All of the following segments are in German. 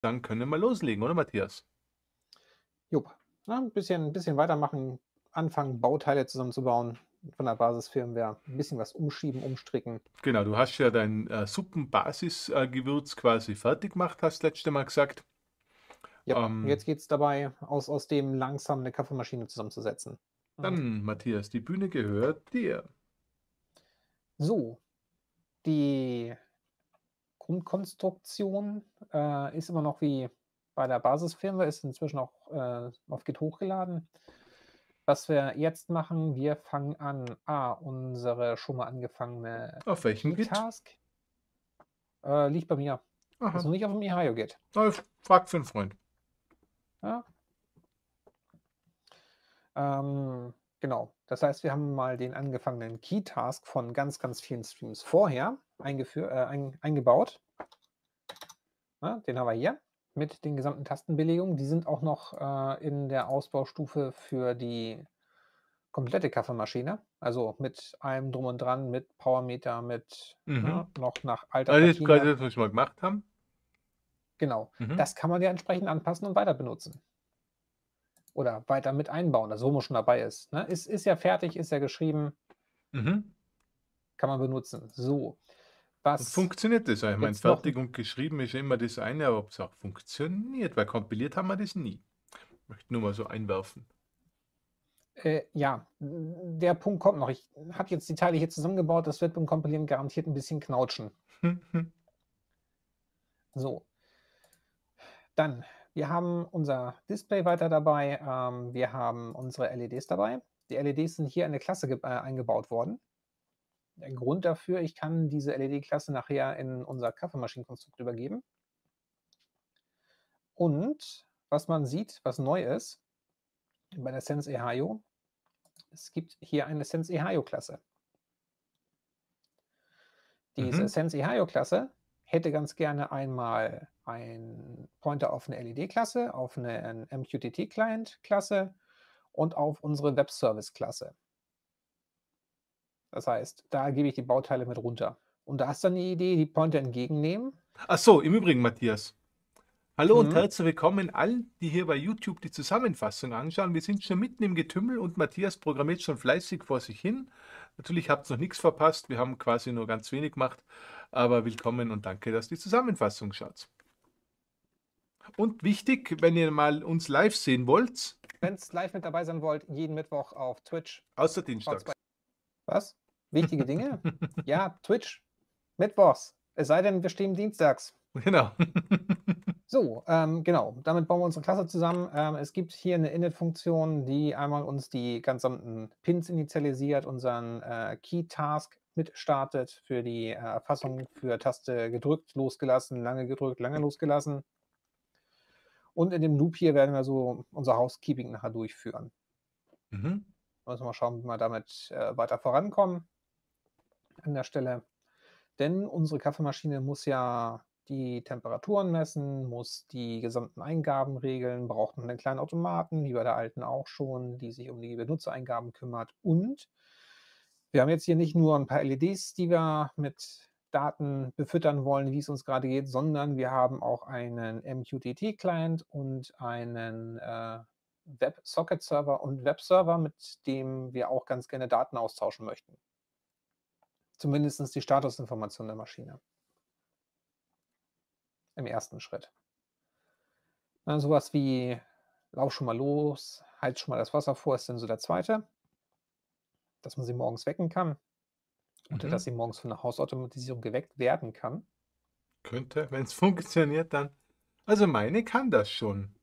Dann können wir loslegen, oder Matthias? Jupp. Ja, ein bisschen, ein bisschen weitermachen, anfangen, Bauteile zusammenzubauen von der Basisfirmware. Ein bisschen was umschieben, umstricken. Genau, du hast ja dein äh, Suppenbasisgewürz quasi fertig gemacht, hast du letzte Mal gesagt. Ja, ähm, jetzt geht es dabei, aus, aus dem langsam eine Kaffeemaschine zusammenzusetzen. Dann, Matthias, die Bühne gehört dir. So, die Grundkonstruktion äh, ist immer noch wie bei der Basisfirmware, ist inzwischen auch äh, auf Git hochgeladen. Was wir jetzt machen, wir fangen an, ah, unsere schon mal angefangene Auf welchem Git? Task äh, liegt bei mir. Aha. Also nicht auf dem Ihio Git. Frag für einen Freund. Ja. Ähm, genau. Das heißt, wir haben mal den angefangenen Key-Task von ganz, ganz vielen Streams vorher äh, ein, eingebaut. Ja, den haben wir hier mit den gesamten Tastenbelegungen. Die sind auch noch äh, in der Ausbaustufe für die komplette Kaffeemaschine. Also mit allem drum und dran, mit Powermeter, mit Mhm. ne, noch nach alter Also jetzt Patina. quasi das, was wir mal gemacht haben. Genau. Mhm. Das kann man ja entsprechend anpassen und weiter benutzen. Oder weiter mit einbauen, also wo man schon dabei ist. Ne? Ist, ist ja fertig, ist ja geschrieben, Mhm. kann man benutzen. So. Was funktioniert das? auch? Ich meine, jetzt noch fertig und geschrieben ist immer das eine, aber ob es auch funktioniert, weil kompiliert haben wir das nie. Ich möchte nur mal so einwerfen. Äh, ja, der Punkt kommt noch. Ich habe jetzt die Teile hier zusammengebaut. Das wird beim Kompilieren garantiert ein bisschen knautschen. So. Dann, wir haben unser Display weiter dabei. Ähm, wir haben unsere LEDs dabei. Die LEDs sind hier in eine Klasse ge- äh, eingebaut worden. Der Grund dafür, ich kann diese LED-Klasse nachher in unser Kaffeemaschinenkonstrukt übergeben. Und was man sieht, was neu ist, bei der Sense Ehio, es gibt hier eine Sense Ehio-Klasse. Diese Mhm. Sense Ehio-Klasse hätte ganz gerne einmal einen Pointer auf eine LED-Klasse, auf eine MQTT-Client-Klasse und auf unsere Web-Service-Klasse. Das heißt, da gebe ich die Bauteile mit runter. Und da ist dann die Idee, die Pointer entgegennehmen. Ach so, im Übrigen, Matthias. Hallo und Mhm. herzlich willkommen allen, die hier bei YouTube die Zusammenfassung anschauen. Wir sind schon mitten im Getümmel und Matthias programmiert schon fleißig vor sich hin. Natürlich habt ihr noch nichts verpasst. Wir haben quasi nur ganz wenig gemacht. Aber willkommen und danke, dass ihr die Zusammenfassung schaut. Und wichtig, wenn ihr mal uns live sehen wollt, Wenn es live mit dabei sein wollt, jeden Mittwoch auf Twitch. außer Dienstags. Was? Wichtige Dinge? ja, Twitch. Mittwochs. Es sei denn, wir stehen dienstags. Genau. So, ähm, genau. Damit bauen wir unsere Klasse zusammen. Ähm, es gibt hier eine Init-Funktion, die einmal uns die gesamten Pins initialisiert, unseren äh, Key-Task mitstartet für die äh, Erfassung für Taste gedrückt, losgelassen, lange gedrückt, lange losgelassen. Und in dem Loop hier werden wir so unser Housekeeping nachher durchführen. Mhm. Wir mal schauen, wie wir damit äh, weiter vorankommen an der Stelle. Denn unsere Kaffeemaschine muss ja die Temperaturen messen, muss die gesamten Eingaben regeln, braucht einen kleinen Automaten, wie bei der alten auch schon, die sich um die Benutzereingaben kümmert. Und wir haben jetzt hier nicht nur ein paar LEDs, die wir mit Daten befüttern wollen, wie es uns gerade geht, sondern wir haben auch einen MQTT-Client und einen äh, Web-Socket-Server und Web-Server, mit dem wir auch ganz gerne Daten austauschen möchten. Zumindest die Statusinformation der Maschine. Im ersten Schritt. Na, sowas wie lauf schon mal los, halt schon mal das Wasser vor, ist dann so der zweite. Dass man sie morgens wecken kann. Oder Mhm. dass sie morgens von der Hausautomatisierung geweckt werden kann. Könnte, wenn es funktioniert, dann. Also meine kann das schon.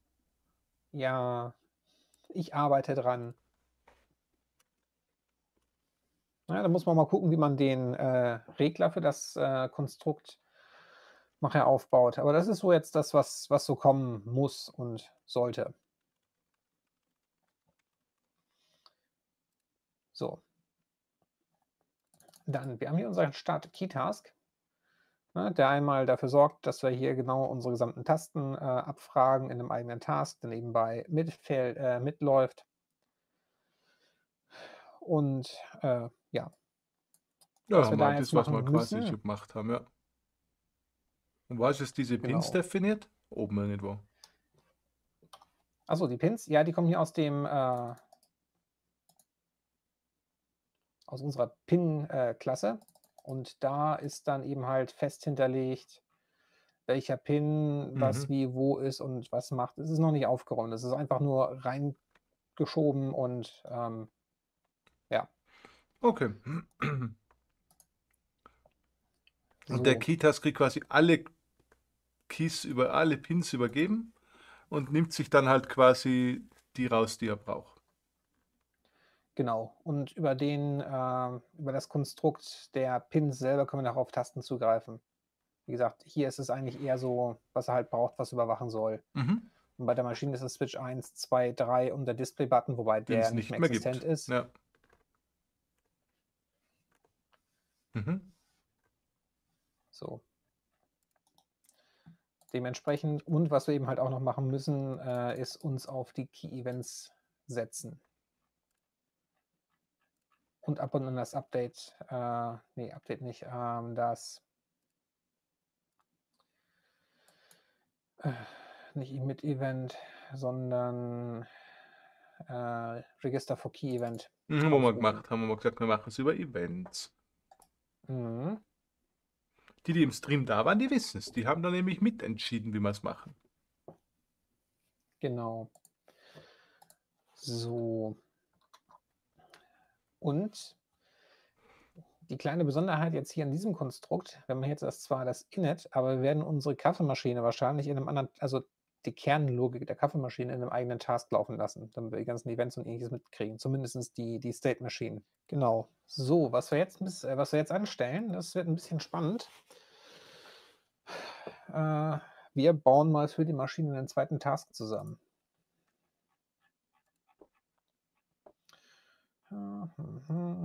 Ja, ich arbeite dran. Ja, da muss man mal gucken, wie man den äh, Regler für das äh, Konstrukt nachher aufbaut. Aber das ist so jetzt das, was, was so kommen muss und sollte. So. Dann, wir haben hier unseren Start Key Task, ne, der einmal dafür sorgt, dass wir hier genau unsere gesamten Tasten äh, abfragen in einem eigenen Task, der nebenbei äh, mitläuft. Und äh, ja, Ja, was wir da das, was wir quasi müssen. gemacht haben, ja. Und was ist diese Genau. Pins definiert? Oben irgendwo. Achso, die Pins, ja, die kommen hier aus dem äh, aus unserer Pin-Klasse. Und da ist dann eben halt fest hinterlegt, welcher Pin, was Mhm. wie wo ist und was macht. Es ist noch nicht aufgeräumt. Es ist einfach nur reingeschoben und ähm, ja. Okay. Und der So, Keytask kriegt quasi alle Keys über alle Pins übergeben und nimmt sich dann halt quasi die raus, die er braucht. Genau. Und über den, äh, über das Konstrukt der Pins selber können wir noch auf Tasten zugreifen. Wie gesagt, hier ist es eigentlich eher so, was er halt braucht, was überwachen soll. Mhm. Und bei der Maschine ist es Switch 1, 2, 3 und der Display-Button, wobei Den der nicht nicht mehr mehr existent gibt. ist. Ja. Mhm. So. Dementsprechend, und was wir eben halt auch noch machen müssen, äh, ist uns auf die Key-Events setzen. Und ab und an das Update, äh, nee, Update nicht, ähm, das äh, nicht mit Event, sondern äh, Register for Key Event. Mhm, haben wir mal gemacht, haben wir mal gesagt, wir machen es über Events. Mhm. Die, die im Stream da waren, die wissen es. Die haben dann nämlich mitentschieden, wie wir es machen. Genau. So. Und die kleine Besonderheit jetzt hier in diesem Konstrukt, wenn man jetzt das zwar das Init, aber wir werden unsere Kaffeemaschine wahrscheinlich in einem anderen, also die Kernlogik der Kaffeemaschine in einem eigenen Task laufen lassen, damit wir die ganzen Events und ähnliches mitkriegen. Zumindest die, die State Machine. Genau. So, was wir jetzt, äh, was wir jetzt anstellen, das wird ein bisschen spannend. Äh, wir bauen mal für die Maschine einen zweiten Task zusammen.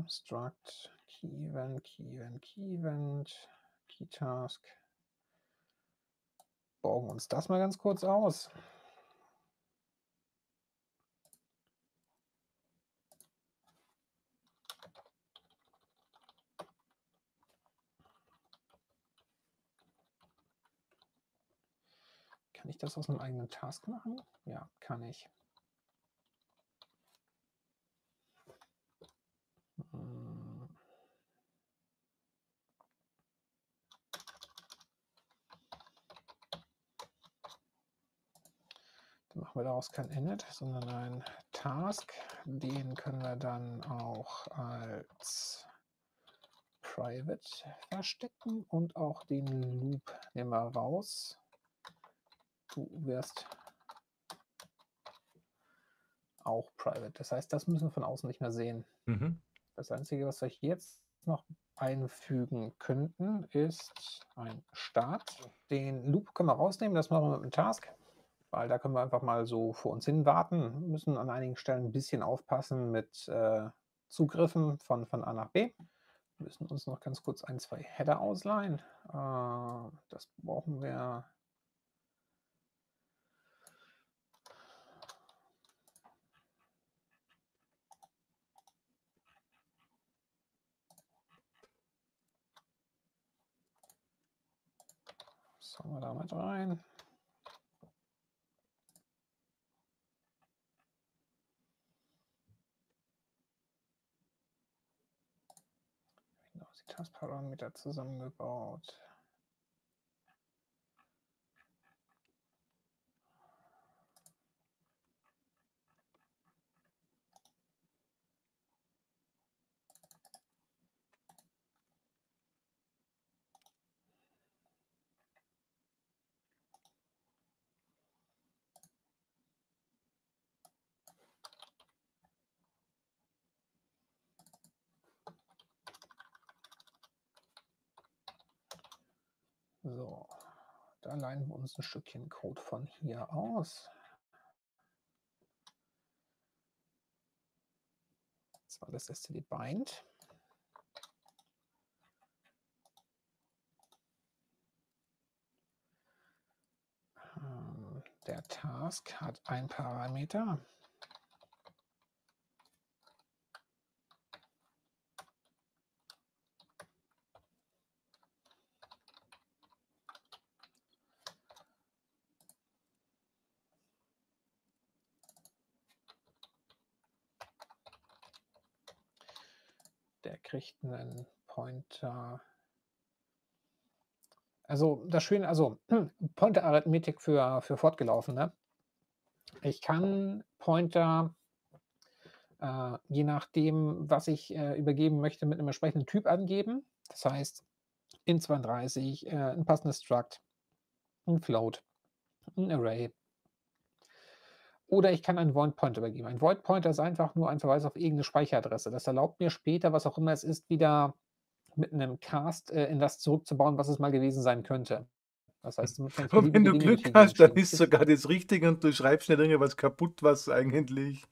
Struct, Key Event, Key Event, Key Event, Key Task. Borgen uns das mal ganz kurz aus. Kann ich das aus einem eigenen Task machen? Ja, kann ich. Machen wir daraus kein Init, sondern ein Task. Den können wir dann auch als Private verstecken und auch den Loop nehmen wir raus. Du wirst auch Private. Das heißt, das müssen wir von außen nicht mehr sehen. Mhm. Das Einzige, was wir jetzt noch einfügen könnten, ist ein Start. Den Loop können wir rausnehmen, das machen wir mit dem Task, weil da können wir einfach mal so vor uns hin warten. Müssen an einigen Stellen ein bisschen aufpassen mit äh, Zugriffen von, von A nach B. Wir müssen uns noch ganz kurz ein, zwei Header ausleihen. Äh, das brauchen wir. Was haben wir da mit rein? Genau, die Taskparameter zusammengebaut. So, wir uns ein Stückchen Code von hier aus. Das war das std bind. Ähm, Der Task hat ein Parameter. Kriegt einen Pointer. Also das Schöne, also Pointer-Arithmetik für, für Fortgelaufene. Ich kann Pointer, äh, je nachdem, was ich äh, übergeben möchte, mit einem entsprechenden Typ angeben. Das heißt, in 32 äh, ein passendes Struct, ein Float, ein Array. Oder ich kann einen Void Pointer übergeben. Ein Void Pointer ist einfach nur ein Verweis auf irgendeine Speicheradresse. Das erlaubt mir später, was auch immer es ist, wieder mit einem Cast äh, in das zurückzubauen, was es mal gewesen sein könnte. Das heißt, und wenn du Glück hast, dann ist sogar das Richtige und du schreibst nicht irgendwas kaputt, was eigentlich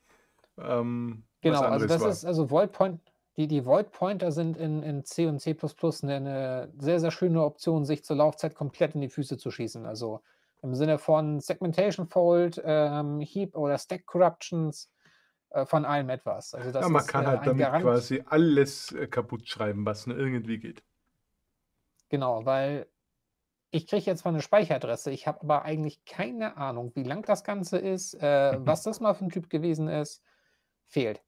ähm, genau, also das war. ist also Void Point, die, die Void Pointer sind in, in C und C eine, eine sehr, sehr schöne Option, sich zur Laufzeit komplett in die Füße zu schießen. Also im Sinne von Segmentation Fold, ähm, Heap oder Stack Corruptions, äh, von allem etwas. Also das ja, man ist, kann äh, halt damit Garant. quasi alles äh, kaputt schreiben, was nur irgendwie geht. Genau, weil ich kriege jetzt zwar eine Speicheradresse, ich habe aber eigentlich keine Ahnung, wie lang das Ganze ist, äh, mhm. was das mal für ein Typ gewesen ist, fehlt.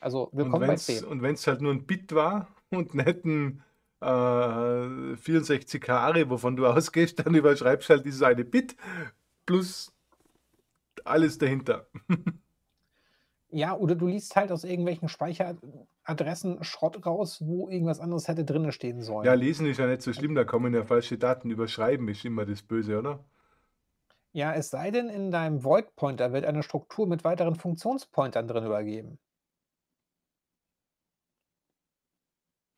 Also willkommen bei C. Und wenn es halt nur ein Bit war und nicht ein äh, 64 Kare, wovon du ausgehst, dann überschreibst halt dieses eine Bit plus alles dahinter. Ja, oder du liest halt aus irgendwelchen Speicheradressen Schrott raus, wo irgendwas anderes hätte drin stehen sollen. Ja, lesen ist ja nicht so schlimm, da kommen ja falsche Daten. Überschreiben ist immer das Böse, oder? Ja, es sei denn, in deinem Void Pointer wird eine Struktur mit weiteren Funktionspointern drin übergeben.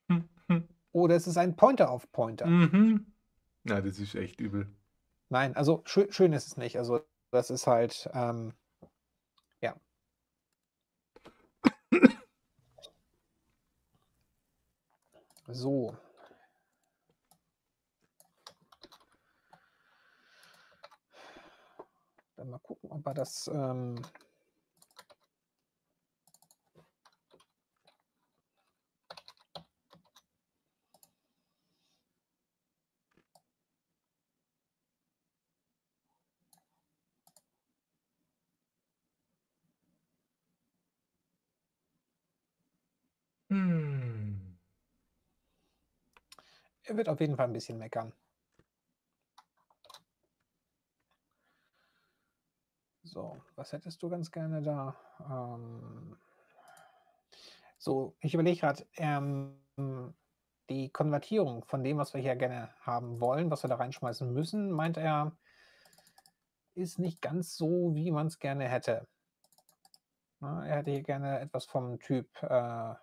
Hm, hm. Oder es ist ein Pointer auf Pointer. Mhm. Na, das ist echt übel. Nein, also schön, schön ist es nicht. Also das ist halt, ähm, ja. So. Dann mal gucken, ob er das ähm Hm. Er wird auf jeden Fall ein bisschen meckern. So, was hättest du ganz gerne da? Ähm, so, ich überlege gerade, ähm, die Konvertierung von dem, was wir hier gerne haben wollen, was wir da reinschmeißen müssen, meint er, ist nicht ganz so, wie man es gerne hätte. Na, er hätte hier gerne etwas vom Typ äh,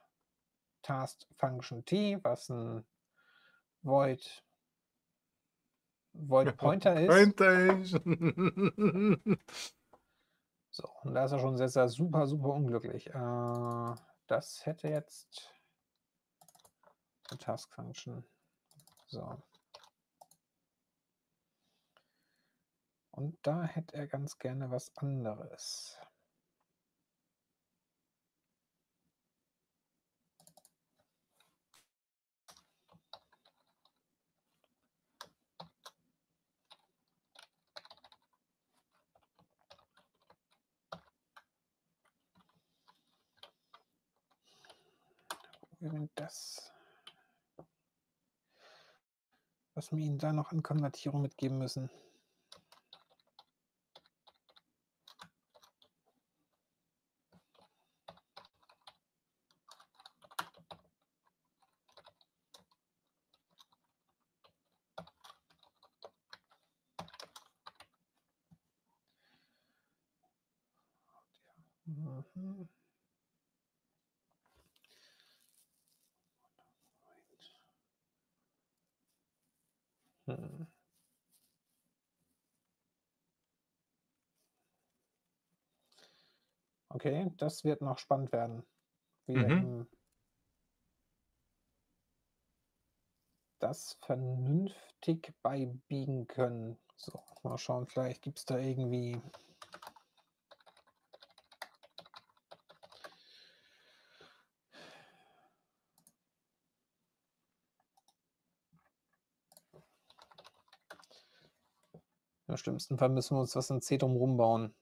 Task Function T, was ein Void Void Pointer ist. Pointer ist. so, und da ist er schon sehr, sehr super, super unglücklich. Äh, das hätte jetzt eine Task Function. So. Und da hätte er ganz gerne was anderes. Das, was wir ihnen da noch an Konvertierung mitgeben müssen. Mhm. Okay, das wird noch spannend werden, wie wir Mhm. das vernünftig beibiegen können. So, mal schauen, vielleicht gibt es da irgendwie Im schlimmsten Fall müssen wir uns was in C drum bauen.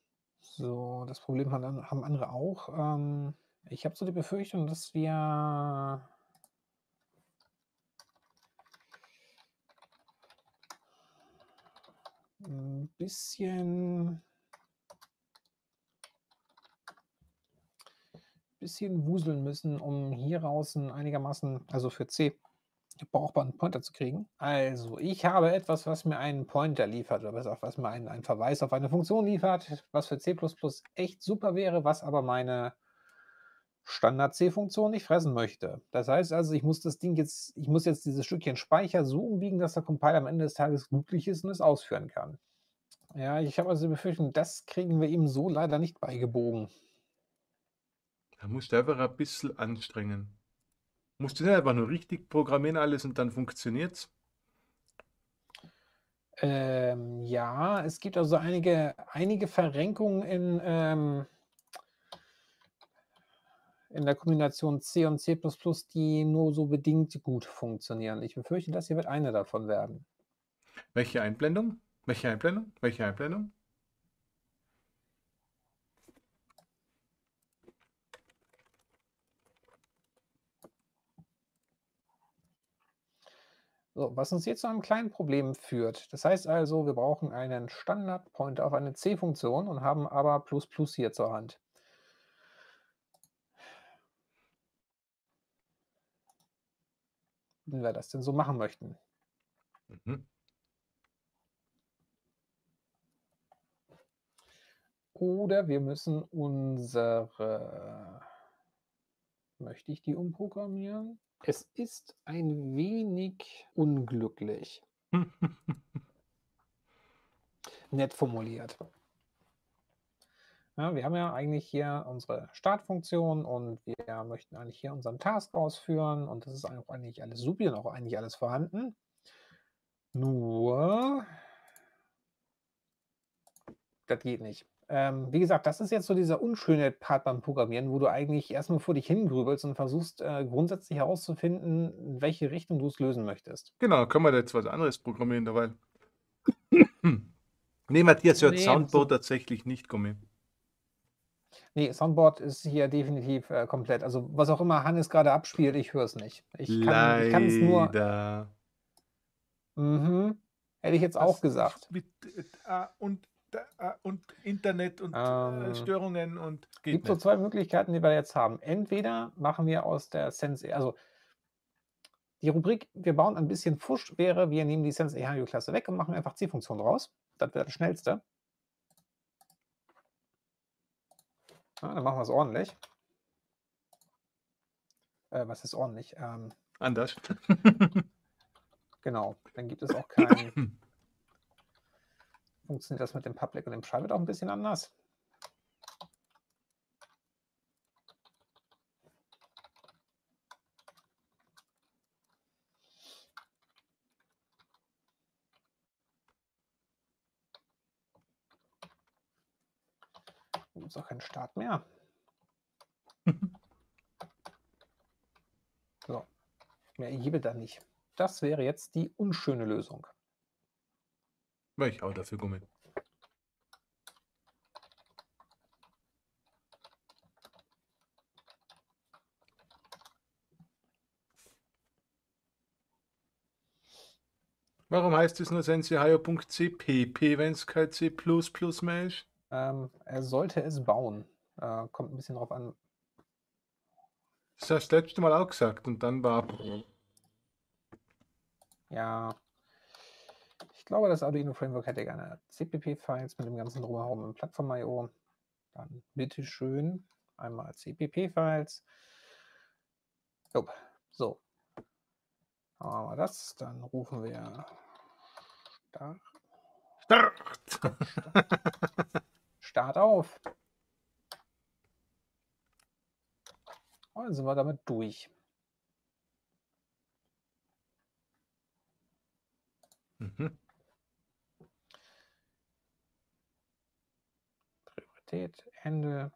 So, das Problem haben andere auch. Ähm, ich habe so die Befürchtung, dass wir ein bisschen, bisschen wuseln müssen, um hier draußen einigermaßen, also für C, brauchbaren Pointer zu kriegen. Also, ich habe etwas, was mir einen Pointer liefert oder besser was mir einen einen Verweis auf eine Funktion liefert, was für C++ echt super wäre, was aber meine Standard-C-Funktion nicht fressen möchte. Das heißt also, ich muss das Ding jetzt ich muss jetzt dieses Stückchen Speicher so umbiegen, dass der Compiler am Ende des Tages glücklich ist und es ausführen kann. Ja, ich habe also die Befürchtung, das kriegen wir ihm so leider nicht beigebogen. Da musst du einfach ein bisschen anstrengen. Musst du nicht einfach nur richtig programmieren alles und dann funktioniert's? Ähm, ja, es gibt also einige einige Verrenkungen in, ähm in der Kombination C und C++, die nur so bedingt gut funktionieren. Ich befürchte, das hier wird eine davon werden. Welche Einblendung? Welche Einblendung? Welche Einblendung? So, was uns jetzt zu einem kleinen Problem führt. Das heißt also, wir brauchen einen Standard-Pointer auf eine C-Funktion und haben aber Plus Plus hier zur Hand. Wie wir das denn so machen möchten. Mhm. Oder wir müssen unsere möchte ich die umprogrammieren? Es ist ein wenig unglücklich. Nett formuliert. Ja, wir haben ja eigentlich hier unsere Startfunktion und wir möchten eigentlich hier unseren Task ausführen und das ist auch eigentlich alles super und auch eigentlich alles vorhanden. Nur, das geht nicht. Ähm, wie gesagt, das ist jetzt so dieser unschöne Part beim Programmieren, wo du eigentlich erstmal vor dich hingrübelst und versuchst, äh, grundsätzlich herauszufinden, in welche Richtung du es lösen möchtest. Genau, können wir da jetzt was anderes programmieren dabei? Nee, Matthias hört Ne, Soundboard so tatsächlich nicht Gummi. Ne, Soundboard ist hier definitiv, äh, komplett also, was auch immer Hannes gerade abspielt, ich höre es nicht. Ich kann ich kann's nur. Mhm. Hätte ich jetzt auch gesagt. mit äh, und und Internet und, äh, Ähm Störungen und geht gibt so nicht. 2 Möglichkeiten, die wir jetzt haben. Entweder machen wir aus der Sense also die Rubrik „Wir bauen ein bisschen Pfusch“ wäre, wir nehmen die Sense-EHU-Klasse weg und machen einfach C-Funktionen raus. Das wäre das Schnellste. Ja, dann machen wir's ordentlich. Äh, was ist ordentlich? Ähm Anders. Genau, dann gibt es auch kein funktioniert das mit dem Public und dem Private auch 'n bisschen anders? Gibt's auch keinen Start mehr. So, mehr ergibt da nicht. Das wäre jetzt die unschöne Lösung. Wäre ich auch dafür Gummi. Warum heißt es nur sensehio.cpp, wenn's kein C++ mehr ist? Ähm, er sollte es bauen. Äh, kommt 'n bisschen drauf an Das hast du letzte Mal auch gesagt und dann war Ja. Glaube, das Arduino Framework hätte gerne CPP-Files mit dem ganzen Drumherum im Plattform.io. Dann bitte schön einmal CPP-Files. So. Wir das, dann rufen wir Start Start. Start auf. Und dann sind wir damit durch. Mhm. Priorität, Ende.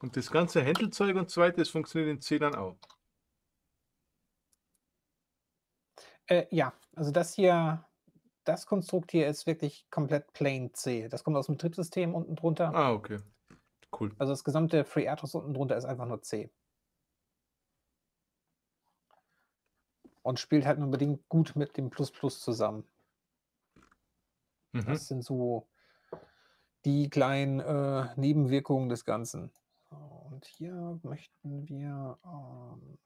Und das ganze Händelzeug und so weiter, das funktioniert in C dann auch? Äh, ja, also das hier das Konstrukt hier ist wirklich komplett plain C. Das kommt aus'm Betriebssystem unten drunter. Ah, okay. Cool. Also, das gesamte FreeRTOS unten drunter ist einfach nur C. Und spielt halt nur bedingt gut mit dem Plus Plus zusammen. Mhm. Das sind so die kleinen äh, Nebenwirkungen des Ganzen. Und hier möchten wir ähm,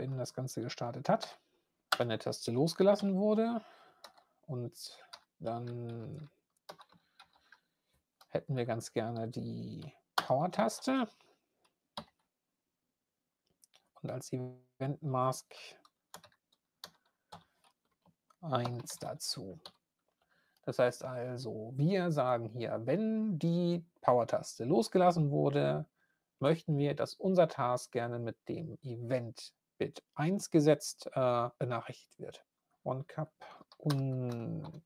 wenn das Ganze gestartet hat, wenn der Taste losgelassen wurde und dann hätten wir ganz gerne die Power-Taste und als Event Mask 1 dazu. Das heißt also, wir sagen hier, wenn die Power-Taste losgelassen wurde, möchten wir, dass unser Task gerne mit dem Event Bit 1 gesetzt äh, benachrichtigt wird. OneCup und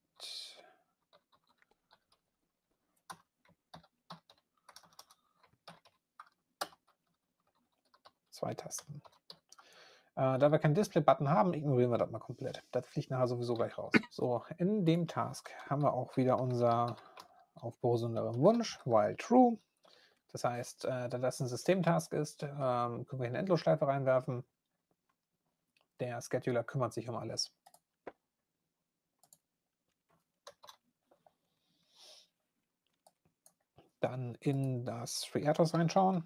zwei Tasten. Äh, da wir keinen Display-Button haben, ignorieren wir das mal komplett. Das fliegt nachher sowieso gleich raus. So, in dem Task haben wir auch wieder unser auf besonderen Wunsch, while true. Das heißt, äh, da das ein Systemtask ist, ähm, können wir hier eine Endlosschleife reinwerfen. Der Scheduler kümmert sich um alles. Dann in das FreeRTOS reinschauen.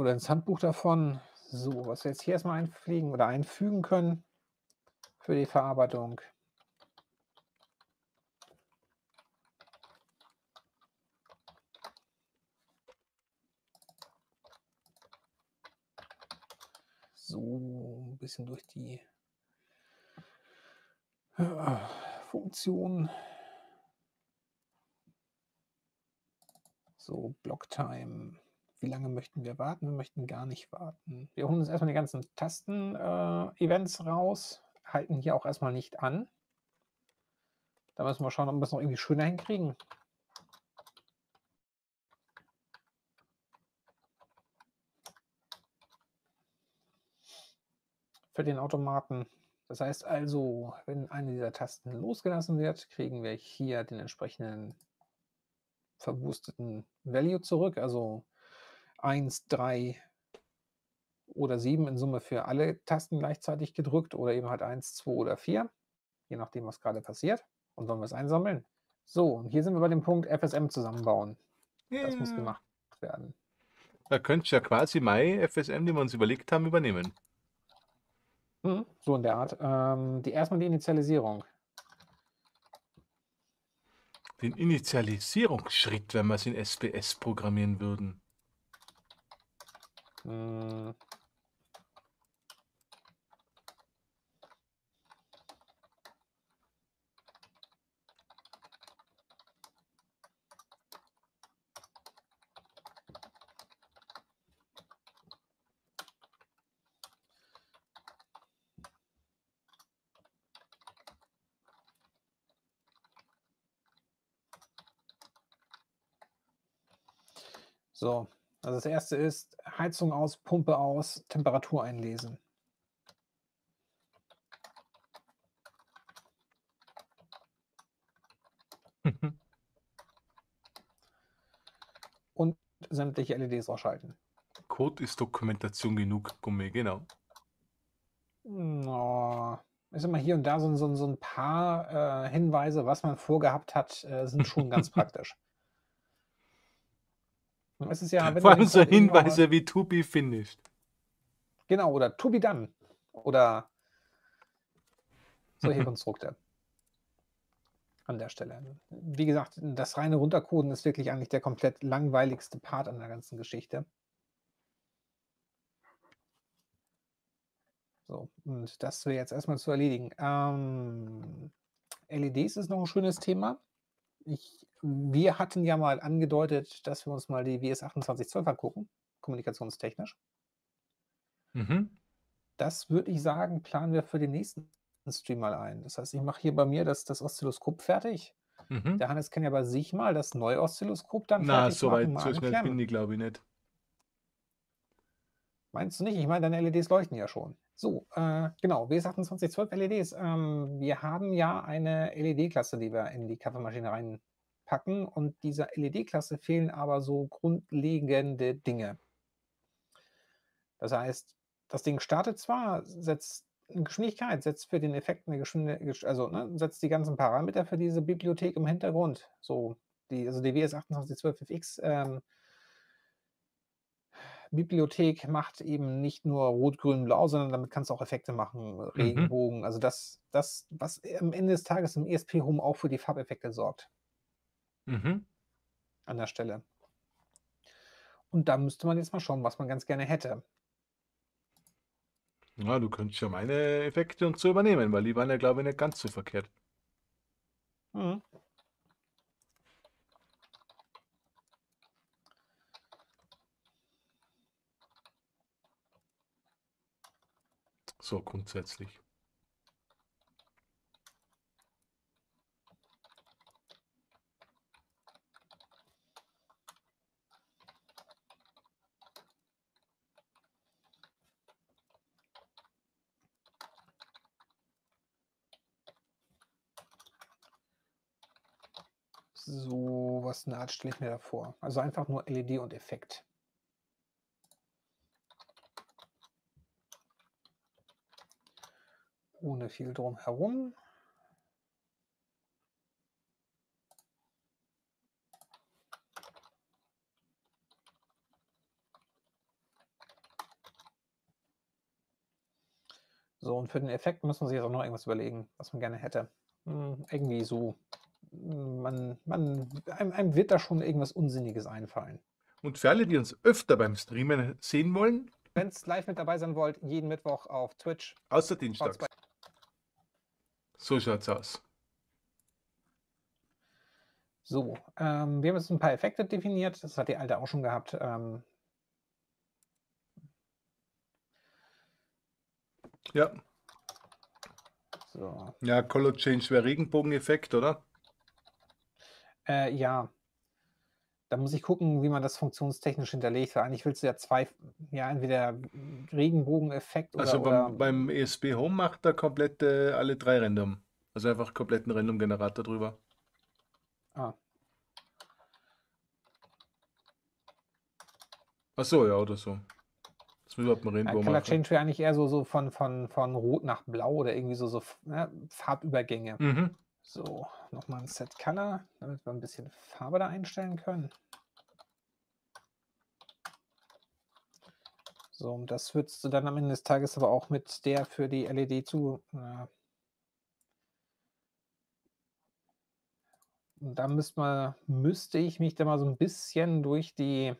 Oder ins Handbuch davon. So, was wir jetzt hier erstmal einfliegen oder einfügen können für die Verarbeitung. so ein bisschen durch die äh, Funktion. So, Blocktime. Wie lange möchten wir warten? Wir möchten gar nicht warten. Wir holen uns erstmal die ganzen Tasten-Events äh, raus, halten hier auch erstmal nicht an. Da müssen wir schauen, ob wir es noch irgendwie schöner hinkriegen. für den Automaten. Das heißt also, wenn eine dieser Tasten losgelassen wird, kriegen wir hier den entsprechenden verboosteten Value zurück, also 1, 3 oder 7 in Summe für alle Tasten gleichzeitig gedrückt oder eben halt 1, 2 oder 4, je nachdem, was gerade passiert. Und wollen wir es einsammeln. So, und hier sind wir bei dem Punkt FSM zusammenbauen. Yeah. Das muss gemacht werden. Da könnt ihr ja quasi My FSM, die wir uns überlegt haben, übernehmen. Mhm, so in der Art. Ähm, die erstmal die Initialisierung. Den Initialisierungsschritt, wenn wir es in SPS programmieren würden. Hm. So, also das erste ist Heizung aus, Pumpe aus, Temperatur einlesen. Und sämtliche LEDs ausschalten. Code ist Dokumentation genug, Gummi, genau. Oh, ist immer hier und da so, so, so ein paar äh, Hinweise, was man vorgehabt hat, äh, sind schon ganz praktisch. Es ist ja, Vor allem so Hinweise wie to be finished. Genau, oder to be done. Oder solche Konstrukte. An der Stelle. Wie gesagt, das reine Runtercoden ist wirklich eigentlich der komplett langweiligste Part an der ganzen Geschichte. So, und das wäre jetzt erstmal zu erledigen. Ähm, LEDs ist noch ein schönes Thema. Ich wir hatten ja mal angedeutet, dass wir uns mal die WS2812 angucken, kommunikationstechnisch. Mhm. Das würde ich sagen, planen wir für den nächsten Stream mal ein. Das heißt, ich mache hier bei mir das, das Oszilloskop fertig. Mhm. Der Hannes kann ja bei sich mal das neue Oszilloskop dann Na, fertig so machen. Na, so schnell bin ich, glaube ich, nicht. Meinst du nicht? Ich meine, deine LEDs leuchten ja schon. So, äh, genau, W2812 LEDs. Ähm, wir haben ja eine LED-Klasse, die wir in die Kaffeemaschine rein packen und dieser LED-Klasse fehlen aber so grundlegende Dinge. Das heißt, das Ding startet zwar, setzt eine Geschwindigkeit, setzt für den Effekt eine Geschwindigkeit, also ne, setzt die ganzen Parameter für diese Bibliothek im Hintergrund. So, die, also die WS2812FX ähm, Bibliothek macht eben nicht nur Rot, Grün, Blau, sondern damit kannst du auch Effekte machen, Mhm. Regenbogen. Also das, das, was am Ende des Tages im ESP Home auch für die Farbeffekte sorgt Mhm. an der Stelle. Und da müsste man jetzt mal schauen, was man ganz gerne hätte. Ja, du könntest ja meine Effekte und so übernehmen, weil die waren ja, glaube ich, nicht ganz so verkehrt. Mhm. So grundsätzlich. So was in der Art stelle ich mir da vor. Also einfach nur LED und Effekt. Ohne viel drumherum. So, und für den Effekt müssen sich jetzt auch noch irgendwas überlegen, was man gerne hätte. Hm, irgendwie so. Man, man, einem, einem wird da schon irgendwas Unsinniges einfallen. Und für alle, die uns öfter beim Streamen sehen wollen, Wenn es live mit dabei sein wollt, jeden Mittwoch auf Twitch. außer Dienstags. bei So schaut's aus. So, ähm, wir haben jetzt ein paar Effekte definiert. Das hat die alte auch schon gehabt. Ähm, Ja, so, ja, Color Change wäre Regenbogeneffekt, oder? Äh, ja, da muss ich gucken, wie man das funktionstechnisch hinterlegt. Weil eigentlich willst du ja zwei, ja, entweder Regenbogeneffekt oder, Also oder beim, beim ESP Home macht er komplett äh, alle drei Random. Also einfach kompletten Random-Generator drüber. ah, Ach so, ja, oder so. Das will überhaupt ein ja, Rainbow Color machen. Change wäre eigentlich eher so, so von, von, von Rot nach Blau oder irgendwie so, so ne, Farbübergänge. Mhm. So, nochmal ein Set Color, damit wir ein bisschen Farbe da einstellen können. So, und das würdest du dann am Ende des Tages aber auch mit der für die LED zu. Äh, und da müsste, man, müsste ich mich da mal so ein bisschen durch die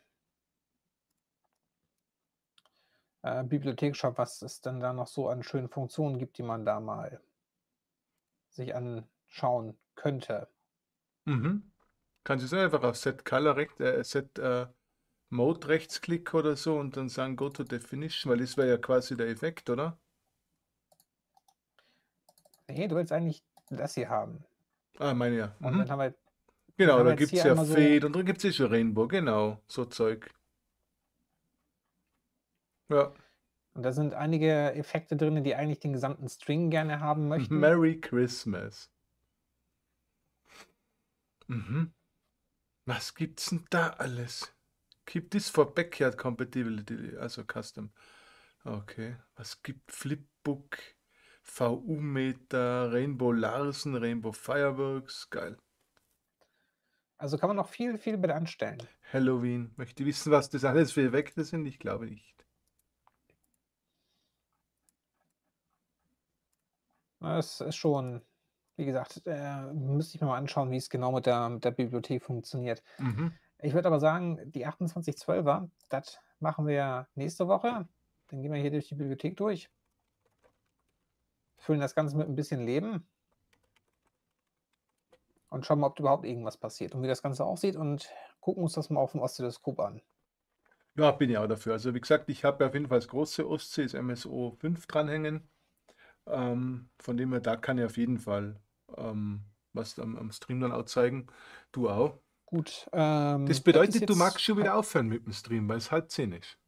äh, Bibliothek schauen, was es denn da noch so an schönen Funktionen gibt, die man da mal sich anschauen könnte. Mhm. Kannst du jetzt einfach auf Set Color, recht, äh, Set äh, Mode rechtsklick oder so und dann sagen Go to Definition, weil das wäre ja quasi der Effekt, oder? Nee, du willst eigentlich das hier haben. Ah, meine ja. Und Mhm. dann haben wir Genau, da gibt es ja einmal so- Fade und dann gibt es schon Rainbow, genau, so Zeug. Ja, Und da sind einige Effekte drin, die eigentlich den gesamten String gerne haben möchten. Merry Christmas. Mhm. Was gibt's denn da alles? Keep this for Backyard Compatibility, also Custom. Okay. Was gibt Flipbook, VU-Meter, Rainbow Larsen, Rainbow Fireworks? Geil. Also kann man noch viel, viel mit anstellen. Halloween. Möchte wissen, was das alles für Effekte sind? Ich glaube nicht. Das ist schon, wie gesagt, äh, müsste ich mir mal anschauen, wie es genau mit der, mit der Bibliothek funktioniert. Mhm. Ich würde aber sagen, die 2812er, das machen wir nächste Woche. Dann gehen wir hier durch die Bibliothek durch. Füllen das Ganze mit ein bisschen Leben. Und schauen mal, ob überhaupt irgendwas passiert und wie das Ganze aussieht und gucken uns das mal auf dem Oszilloskop an. Ja, bin ich auch dafür. Also wie gesagt, ich habe ja auf jeden Fall das große Ostsee, das MSO 5 dranhängen. Ähm, von dem her, da kann ich auf jeden Fall ähm, was am, am Stream dann auch zeigen. Du auch. Gut. Ähm, Das bedeutet, du magst schon wieder aufhören mit dem Stream, weil es halb zehn ist.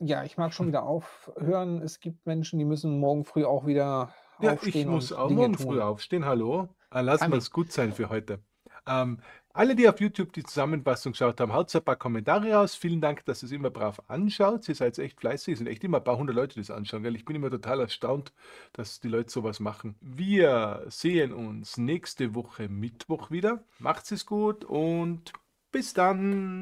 Ja, ich mag schon wieder aufhören. Es gibt Menschen, die müssen morgen früh auch wieder Ja, aufstehen ich muss auch Dinge morgen tun. früh aufstehen. Hallo. Ah, lass mal es gut sein für heute. Ähm, alle, die auf YouTube die Zusammenfassung geschaut haben, haut ein paar Kommentare raus. Vielen Dank, dass ihr es immer brav anschaut. Ihr seid echt fleißig. Es sind echt immer ein paar hundert Leute, die das anschauen. Gell? Ich bin immer total erstaunt, dass die Leute sowas machen. Wir sehen uns nächste Woche Mittwoch wieder. Macht's es gut und bis dann.